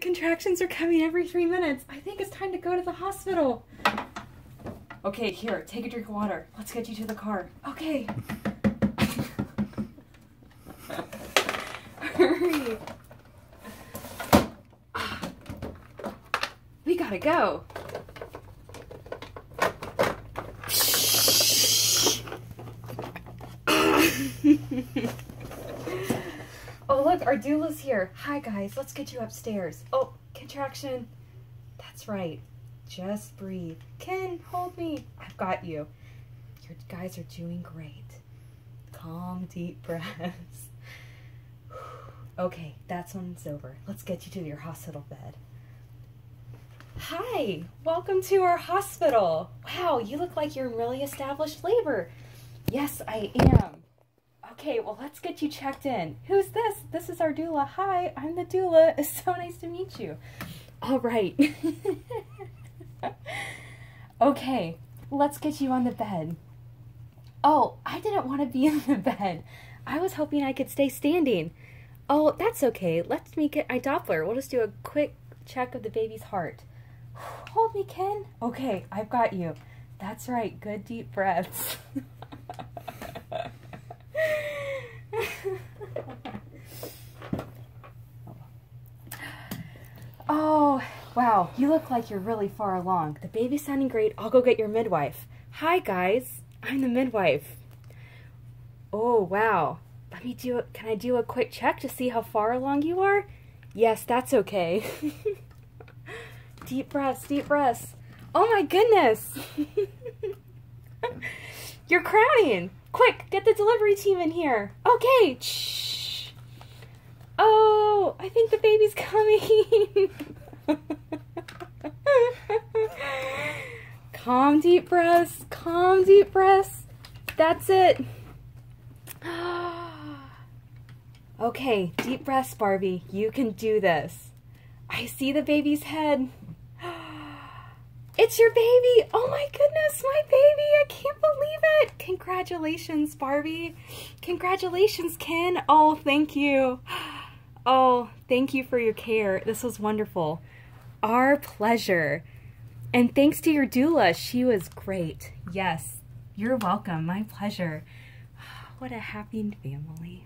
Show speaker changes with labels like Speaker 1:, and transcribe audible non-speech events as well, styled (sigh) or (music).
Speaker 1: Contractions are coming every three minutes. I think it's time to go to the hospital. Okay, here, take a drink of water. Let's get you to the car. Okay. (laughs) Hurry. We gotta go. (laughs) oh, look, our doula's here. Hi, guys. Let's get you upstairs. Oh, contraction. That's right. Just breathe. Ken, hold me. I've got you. Your guys are doing great. Calm, deep (laughs) breaths. (sighs) okay, that's when it's over. Let's get you to your hospital bed. Hi, welcome to our hospital. Wow, you look like you're in really established labor. Yes, I am. Okay, well, let's get you checked in. Who's this? This is our doula. Hi, I'm the doula. (laughs) It's so nice to meet you. All right. (laughs) okay, let's get you on the bed. Oh, I didn't want to be in the bed. I was hoping I could stay standing. Oh, that's okay. Let me get my Doppler. We'll just do a quick check of the baby's heart. (sighs) Hold me, Ken. Okay, I've got you. That's right. Good deep breaths. (laughs) oh, wow. You look like you're really far along. The baby's sounding great. I'll go get your midwife. Hi, guys. I'm the midwife. Oh, wow. Let me do it. Can I do a quick check to see how far along you are? Yes, that's okay. (laughs) deep breaths, deep breaths. Oh my goodness. (laughs) You're crowning. Quick, get the delivery team in here. Okay. Shh. Oh, I think the baby's coming. (laughs) calm deep breaths. Calm deep breaths. That's it. (gasps) okay, deep breaths, Barbie. You can do this. I see the baby's head. (gasps) It's your baby! Oh my goodness, my baby! I can't believe it! Congratulations, Barbie. Congratulations, Ken. Oh, thank you. (gasps) Oh, thank you for your care. This was wonderful. Our pleasure. And thanks to your doula. She was great. Yes, you're welcome. My pleasure. (sighs) What a happy family.